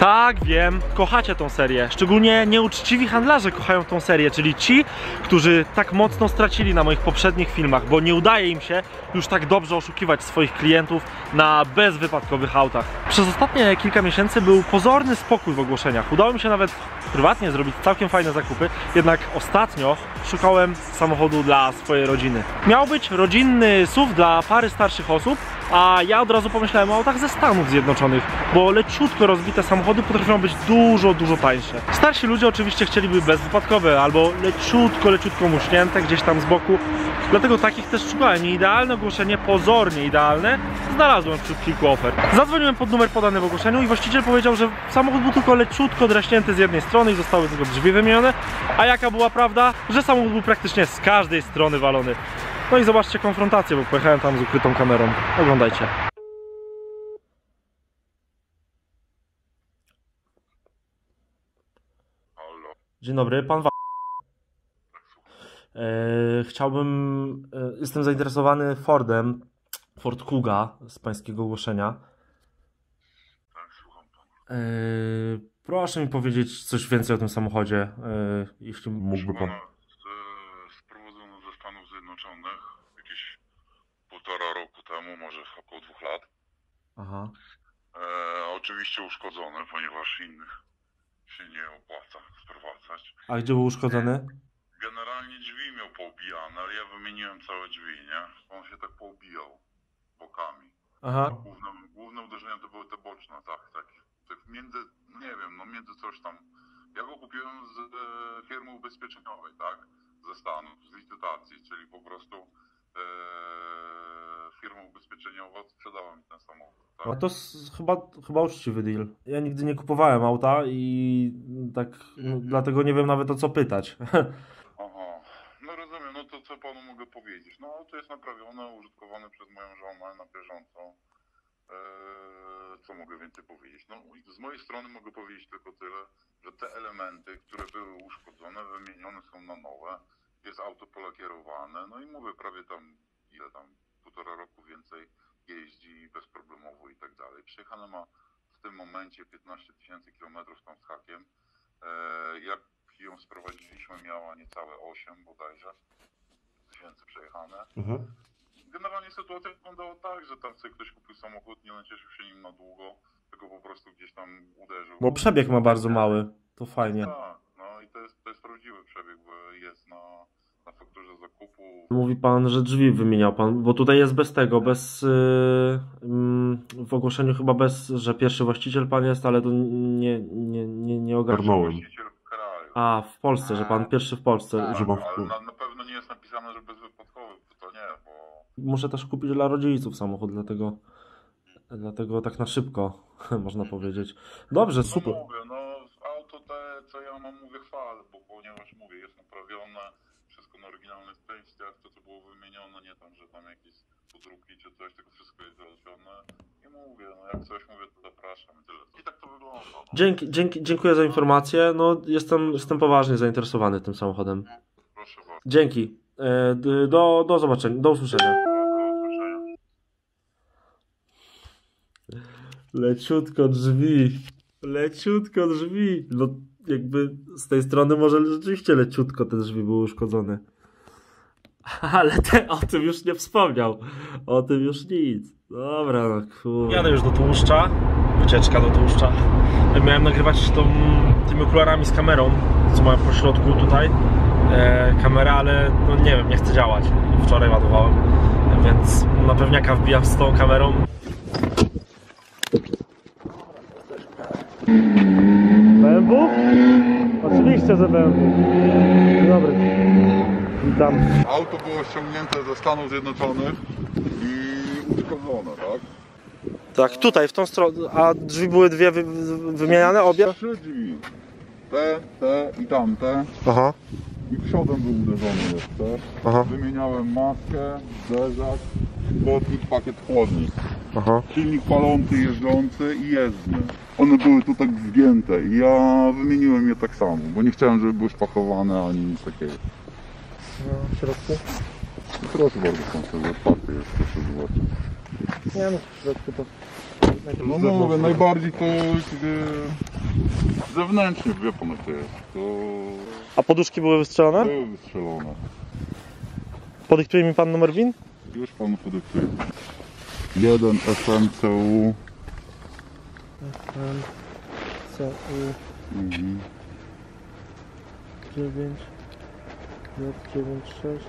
Tak, wiem, kochacie tą serię. Szczególnie nieuczciwi handlarze kochają tą serię, czyli ci, którzy tak mocno stracili na moich poprzednich filmach, bo nie udaje im się już tak dobrze oszukiwać swoich klientów na bezwypadkowych autach. Przez ostatnie kilka miesięcy był pozorny spokój w ogłoszeniach. Udało mi się nawet prywatnie zrobić całkiem fajne zakupy, jednak ostatnio szukałem samochodu dla swojej rodziny. Miał być rodzinny SUV dla pary starszych osób, a ja od razu pomyślałem o autach ze Stanów Zjednoczonych, bo leciutko rozbite samochody potrafią być dużo, dużo tańsze. Starsi ludzie oczywiście chcieliby bezwypadkowe albo leciutko, leciutko muśnięte gdzieś tam z boku, dlatego takich też szukałem i idealne ogłoszenie, pozornie idealne, znalazłem wśród kilku ofert. Zadzwoniłem pod numer podany w ogłoszeniu i właściciel powiedział, że samochód był tylko leciutko draśnięty z jednej strony i zostały tylko drzwi wymienione, a jaka była prawda? Że samochód był praktycznie z każdej strony walony. No i zobaczcie konfrontację, bo pojechałem tam z ukrytą kamerą. Oglądajcie. Dzień dobry, pan Wa... E, chciałbym... E, jestem zainteresowany Fordem. Ford Kuga z pańskiego ogłoszenia. tak, słucham pana. E, proszę mi powiedzieć coś więcej o tym samochodzie, e, jeśli mógłby pan... E, sprowadzono ze Stanów Zjednoczonych jakieś półtora roku temu, może około dwóch lat. Aha. E, oczywiście uszkodzone, ponieważ innych się nie opłaca sprowadzać. A gdzie był uszkodzony? Generalnie drzwi miał poobijane, ale ja wymieniłem całe drzwi, nie? On się tak poobijał bokami. Aha. Główne, główne uderzenia to były te boczne, tak, tak. tak między, między coś tam. Ja go kupiłem z e, firmy ubezpieczeniowej, tak? Ze Stanów, z licytacji, czyli po prostu e, firma ubezpieczeniowa sprzedała mi ten samochód, tak? A to s- chyba, chyba uczciwy deal. Ja nigdy nie kupowałem auta i tak no, dlatego nie wiem nawet o co pytać. Aha, no rozumiem, no to co panu mogę powiedzieć? No auto jest naprawione, użytkowane przez moją żonę na bieżąco. Eee, co mogę więcej powiedzieć? No z mojej strony mogę powiedzieć tylko tyle, że te elementy, które były uszkodzone, wymienione są na nowe. Jest auto polakierowane, no i mówię prawie tam, ile tam, półtora roku więcej jeździ bezproblemowo i tak dalej. Przejechane ma w tym momencie 15 tysięcy kilometrów tam z hakiem. Eee, jak ją sprowadziliśmy, miała niecałe 8 bodajże tysięcy przejechane. Mhm. Generalnie sytuacja wyglądała tak, że tam sobie ktoś kupił samochód, nie nacieszył się nim na długo, tylko po prostu gdzieś tam uderzył. Bo przebieg ma bardzo mały. To fajnie. Tak, no i to jest, to jest prawdziwy przebieg, bo jest na, na fakturze zakupu. Mówi pan, że drzwi wymieniał pan, bo tutaj jest bez tego, bez yy, w ogłoszeniu chyba bez, że pierwszy właściciel pan jest, ale to nie, nie, nie, nie ogarnąłem. Ogarnąłem. Właściciel w kraju. A, w Polsce, że pan pierwszy w Polsce. tak, Że... w- ale na, na pewno nie jest napisane, że bezwypadkowy, to nie, bo Muszę też kupić dla rodziców samochód, dlatego, dlatego tak na szybko, można powiedzieć. Dobrze, No super. mówię, no auto te, co ja mam, mówię chwalę, bo ponieważ mówię, jest naprawione, wszystko na oryginalnych częściach, to co było wymienione, nie tam, że tam jakieś podróbki czy coś, tylko wszystko jest załatwione. I mówię, no jak coś mówię, to zapraszam i tyle. I tak to wygląda. No. Dzięki, dzięki, dziękuję za informację. No, jestem, jestem poważnie zainteresowany tym samochodem. Proszę bardzo. Dzięki. E, Do, do zobaczenia. Do usłyszenia. Leciutko drzwi. Leciutko drzwi. No jakby z tej strony może rzeczywiście leciutko te drzwi były uszkodzone. Ale te, o tym już nie wspomniał. O tym już nic. Dobra, no kurde. Jadę już do tłuszcza. Wycieczka do tłuszcza. Miałem nagrywać tą, tymi okularami z kamerą, co mają po środku tutaj. E, kamerę, ale no nie wiem, nie chce działać. Wczoraj ładowałem. Więc na pewniaka wbijam z tą kamerą. BMW? Oczywiście, że BMW. Dzień dobry. Witam. Auto było ściągnięte ze Stanów Zjednoczonych i uszkodzone, tak? Tak, tutaj, w tą stronę. A drzwi były dwie wy, wymieniane, obie? Trzy drzwi. Te, te i tamte. Aha, I przodem był uderzony jeszcze. aha, Wymieniałem maskę, zderzak, błotnik, pakiet chłodni. aha. Silnik palący, jeżdżący i jezdny. One były tu tak zgięte i ja wymieniłem je tak samo, bo nie chciałem, żeby były szpachowane ani nic takiego. w środku? Proszę bardzo, są sobie otwarte jest, proszę zobaczyć. Nie no, w środku to No mówię, najbardziej to kiedy zewnętrznie, wie pan jak to jest. To A poduszki były wystrzelone? były wystrzelone. Podyktuje mi pan numer win? Już panu podyktuję. Jeden FMCU. Mhm. 9, J, 9, 6,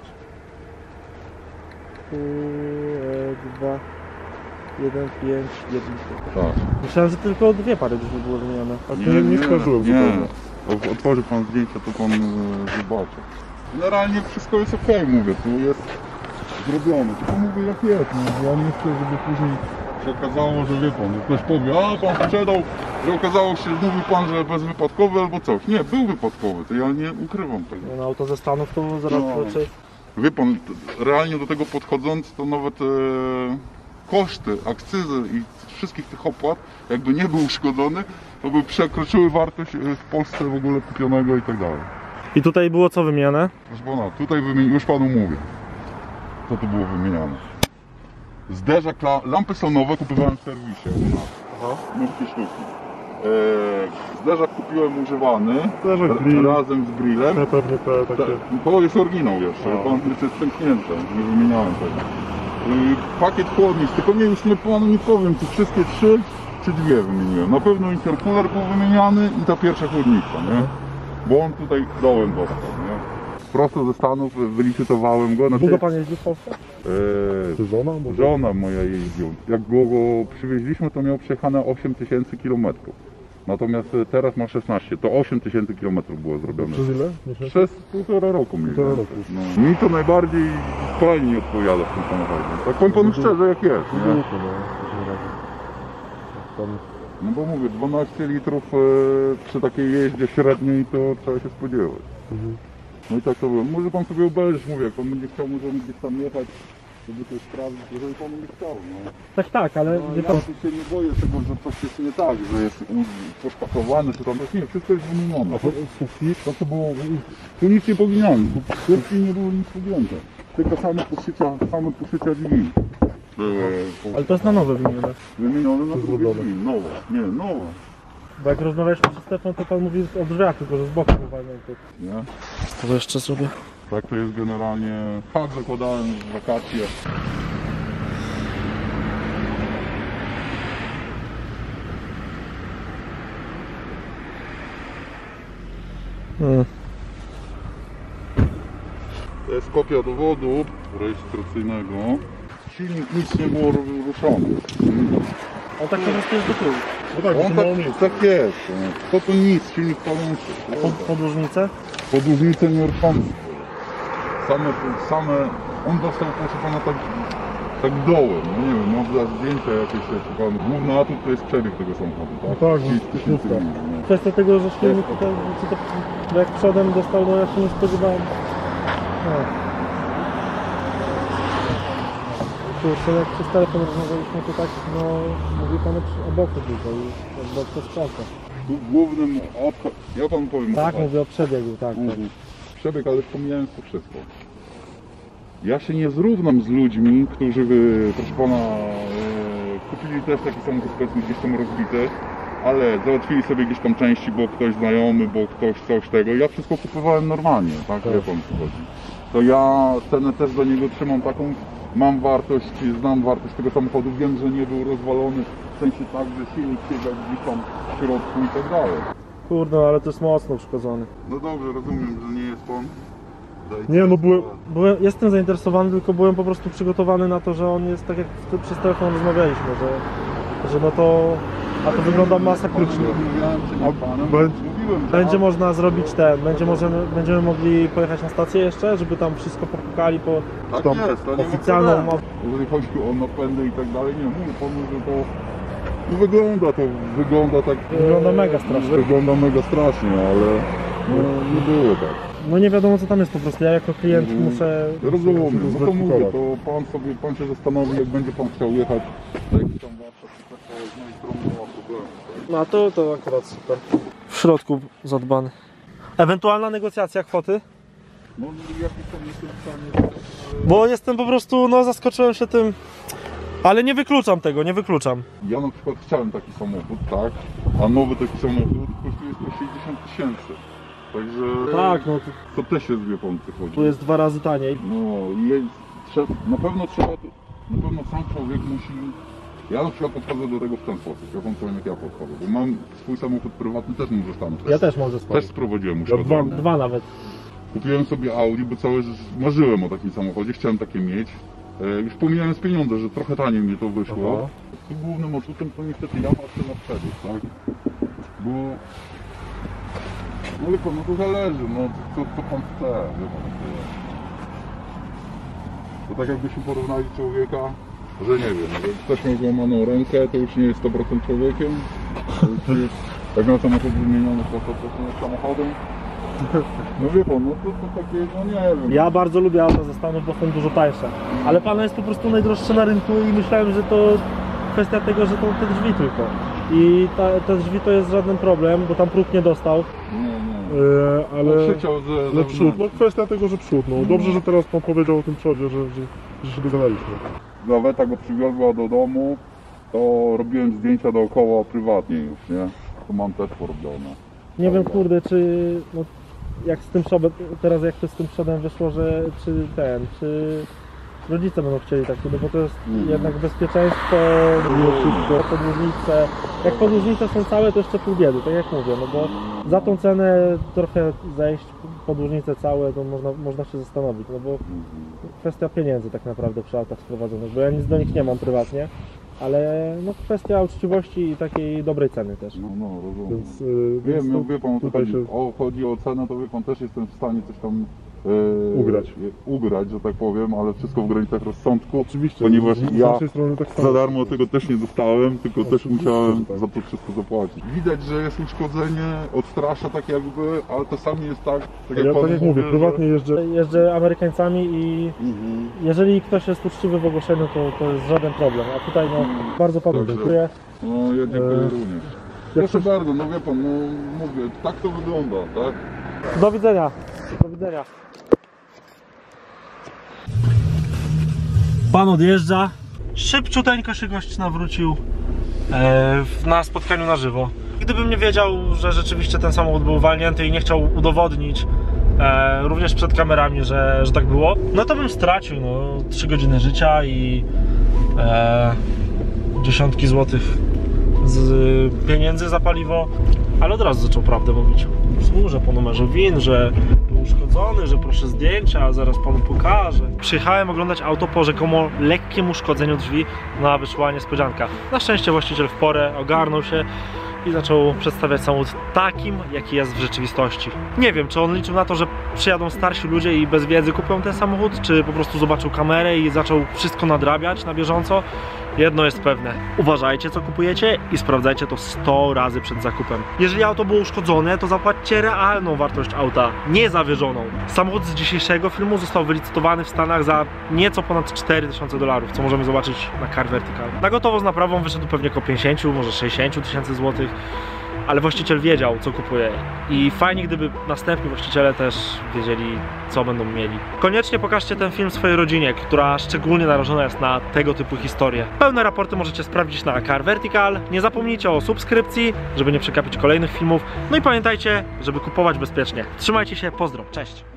Q, 2, 1, 5, 1. Tak. Myślałem, że tylko dwie pary już były wymienione. Nie, nie, nie. O- Otworzy pan zdjęcia, to pan e, zobaczy. Generalnie wszystko jest ok, mówię, tu jest zrobione. Tylko mówię jak jest, no. ja nie chcę, żeby później się okazało, że wie pan, ktoś powie, a pan sprzedał, że okazało się, mówił pan, że bezwypadkowy albo coś. Nie, był wypadkowy, to ja nie ukrywam tego. No, auto ze Stanów to zaraz No. raczej... Wie pan, realnie do tego podchodząc, to nawet e, koszty, akcyzy i wszystkich tych opłat, jakby nie był uszkodzony, to by przekroczyły wartość e, w Polsce w ogóle kupionego i tak dalej. I tutaj było co wymieniane? Proszę pana, tutaj wymi- już panu mówię, co tu było wymieniane. Zderzak, la- lampy są nowe, kupowałem w serwisie u nas. Nówki sztuki. E, zderzak kupiłem używany, Zderzak ra- grill. razem z grillem. Te pewnie te takie. Tak, to jest oryginał jeszcze, No. pan jeszcze jest pęknięte, nie wymieniałem tego. Y, Pakiet chłodnic, tylko nie już nie panu nie powiem, czy wszystkie trzy, czy dwie wymieniłem. Na pewno intercooler był wymieniany i ta pierwsza chłodnica, nie? Bo on tutaj dołem dostał, nie? Prosto ze Stanów wylicytowałem go. Znaczy, Długo pan jeździł w Polsce? e, Sezona? Bo żona moja jeździł. Jak go, go przywieźliśmy, to miał przejechane 8 tysięcy kilometrów. Natomiast e, teraz ma 16, to 8 tysięcy kilometrów było zrobione. Przez ile? Miesięcy? Przez półtora roku mniej Półtora więcej. roku. No. Mi to najbardziej fajnie odpowiada w tym samochodzie. Tak powiem panu szczerze jak jest. Nie? Dużo, no. w każdym razie. Tam No bo mówię, 12 litrów e, przy takiej jeździe średniej to trzeba się spodziewać. Mhm. No i tak to było. Może pan sobie obejrzeć, mówię, jak pan będzie chciał, możemy gdzieś tam jechać, żeby to sprawdzić, jeżeli panu nie chciał. No. Tak, tak, ale No, ja pan... tu się nie boję tego, że coś jest nie tak, że jest mm, poszpakowany, czy tam nie, wszystko jest wymienione. A to? To było, tu nic nie poginałem, tu nie było nic pogięte. Tylko same poszycia, same poszycia drzwi były Ale to jest na nowe wymienione. wymienione na drugie drzwi, nowe, nie, nowe, Bo jak rozmawialiśmy przez telefon, to pan mówił o drzwiach, tylko że z boku uwalniał to. nie? To jeszcze zrobię. Tak to jest generalnie, tak zakładałem w wakacje. Hmm. To jest kopia dowodu rejestracyjnego. Silnik nic nie było ru- ruszony. On tak korzystuje do tyłu. No tak, On to tak, mało miejsca. tak jest. To to nic, silnik palący. Pod, podłużnicę? Podłużnice nieruchome. Same, same, on dostał proszę pana tak, tak dołem, no nie wiem, mam za zdjęcia jakieś, czy pan, główny atut to jest przebieg tego samochodu, tak? No tak, no, 30 tysięcy tysiącka. mil, nie? Kwestia tego, że silnik tutaj, czy to, jak przodem dostał, no ja się nie spodziewałem. No. Kurczę, jak przez telefon rozmawialiśmy, to tak, no, mówi pan o boku tylko i o boku sprawka. Tu głównym odcho- ja panu powiem Tak, co mówię o przebiegu, tak, tak. Mhm. Przebieg, ale pomijając to wszystko. Ja się nie zrównam z ludźmi, którzy, by, proszę pana, e, kupili też taki samochód, powiedzmy, gdzieś tam rozbity, ale załatwili sobie gdzieś tam części, bo ktoś znajomy, bo ktoś coś tego. Ja wszystko kupowałem normalnie, tak? Tak. Wie pan co chodzi. To ja cenę też do niego trzymam taką, mam wartość, znam wartość tego samochodu, wiem, że nie był rozwalony, w sensie tak, że silnik siedział gdzieś tam w środku i tak dalej. Kurde, ale to jest mocno uszkodzony. No dobrze, rozumiem, że nie jest pan. Dajcie Nie, no byłem- Byłem, jestem zainteresowany, tylko byłem po prostu przygotowany na to, że on jest tak jak przez telefon rozmawialiśmy, że, że no to, a to wygląda masakrycznie. Będzie- można zrobić ten, będzie możemy, będziemy mogli pojechać na stację jeszcze, żeby tam wszystko popukali po tak tam jest, to nie ma oficjalną mowę. Jeżeli chodzi o napędy i tak dalej, nie mówię panu, że to no wygląda to, wygląda tak... Wygląda mega strasznie. Wygląda mega strasznie, ale no, nie było tak. No nie wiadomo co tam jest po prostu, ja jako klient Mhm. muszę... Rozumiem, no to mówię, to pan sobie, pan się zastanowi, jak będzie pan chciał jechać tak, No to, to akurat super. W środku zadbany. Ewentualna negocjacja kwoty? No stanie... Bo jestem po prostu, no zaskoczyłem się tym Ale nie wykluczam tego, nie wykluczam. Ja na przykład chciałem taki samochód, tak? A nowy taki samochód kosztuje 160 tysięcy. Także Tak, no to, to też jest wie pan co chodzi. tu jest dwa razy taniej. No trzeba, na pewno trzeba, na pewno sam człowiek musi. Ja na przykład podchodzę do tego w ten sposób. Ja wam powiem jak ja podchodzę. Bo mam swój samochód prywatny, też może tam. Ja też może Też spać. sprowadziłem Ja dwa- Dwa nawet. Kupiłem sobie Audi, bo całe życie marzyłem o takim samochodzie, chciałem takie mieć. E, już pomijając pieniądze, że trochę taniej mi to wyszło. Aha. I głównym atutem to niestety ja patrzę na przodu, tak? Bo... No pan, no to zależy, no co, co pan chce, wie pan. To, to tak jakbyśmy porównali człowieka, że nie wiem, że ktoś ma złamaną rękę, to już nie jest 100% człowiekiem. To już jest, jak na samochód wymieniony, to, to, to, samochodem. No wie pan, no to, to takie, no nie wiem. Ja bardzo lubię auta ze Stanów, bo są dużo tańsze. Ale pana jest po prostu najdroższe na rynku i myślałem, że to kwestia tego, że to te drzwi tylko. I ta, te drzwi to jest żaden problem, bo tam próg nie dostał. Nie, nie. E, Ale ale... krzyczał, że... Ale przód, no kwestia tego, że przód, no. Dobrze, że teraz pan powiedział o tym przodzie, że, że, że się dogadaliśmy. Zaweta go przywiozła do domu, to robiłem zdjęcia dookoła prywatnie już, nie? To mam też porobione. Nie wiem, kurde, czy no, jak z tym teraz jak to z tym przodem wyszło, że czy ten, czy rodzice będą chcieli taki, no bo to jest Mhm. jednak bezpieczeństwo, wszystko, podłużnice. Jak podłużnice są całe, to jeszcze pół biedy, tak jak mówię, no bo za tą cenę trochę zejść, podłużnice całe, to można, można się zastanowić, no bo kwestia pieniędzy tak naprawdę przy autach sprowadzonych, bo ja nic do nich nie mam prywatnie, ale no kwestia uczciwości i takiej dobrej ceny też. No, no, rozumiem. Więc, y, więc Wiem, to no wie pan, o tutaj chodzi. się... O, chodzi o cenę, to wie pan, też jestem w stanie coś tam e, Ugrać. ugrać, że tak powiem, ale wszystko w granicach rozsądku. Oczywiście, Ponieważ z ja naszej strony tak. Za darmo tego też nie dostałem, tylko też Oczywiście, musiałem tak. za to wszystko zapłacić. Widać, że jest uszkodzenie, odstrasza tak jakby, ale czasami jest tak, tak jak Ja pan tak jak mówi, mówię, że- prywatnie jeżdżę. Jeżdżę Amerykańcami i Mhm. jeżeli ktoś jest uczciwy w ogłoszeniu, to, to jest żaden problem. A tutaj no, bardzo panu dziękuję. No ja dziękuję E, również. jak Proszę bardzo, no wie pan, no mówię, tak to wygląda, tak? Do widzenia. Do widzenia. Pan odjeżdża. Szybciuteńko się gość nawrócił e, na spotkaniu na żywo. Gdybym nie wiedział, że rzeczywiście ten samochód był walnięty i nie chciał udowodnić e, również przed kamerami, że, że tak było, no to bym stracił no, 3 godziny życia i e, dziesiątki złotych z pieniędzy za paliwo, ale od razu zaczął prawdę mówić. Służę po numerze win, że uszkodzony, że proszę zdjęcia, zaraz panu pokażę. Przyjechałem oglądać auto po rzekomo lekkim uszkodzeniu drzwi, no a wyszła niespodzianka. Na szczęście właściciel w porę ogarnął się i zaczął przedstawiać samochód takim, jaki jest w rzeczywistości. Nie wiem, czy on liczył na to, że przyjadą starsi ludzie i bez wiedzy kupią ten samochód, czy po prostu zobaczył kamerę i zaczął wszystko nadrabiać na bieżąco. Jedno jest pewne. Uważajcie, co kupujecie i sprawdzajcie to 100 razy przed zakupem. Jeżeli auto było uszkodzone, to zapłaćcie realną wartość auta, nie zawyżoną. Samochód z dzisiejszego filmu został wylicytowany w Stanach za nieco ponad 4000 dolarów, co możemy zobaczyć na Car Vertical. Na gotowo z naprawą wyszedł pewnie około 50, może 60 tysięcy złotych ale właściciel wiedział, co kupuje. I fajnie, gdyby następni właściciele też wiedzieli, co będą mieli. Koniecznie pokażcie ten film swojej rodzinie, która szczególnie narażona jest na tego typu historie. Pełne raporty możecie sprawdzić na Car Vertical. Nie zapomnijcie o subskrypcji, żeby nie przegapić kolejnych filmów. No i pamiętajcie, żeby kupować bezpiecznie. Trzymajcie się, pozdro, cześć!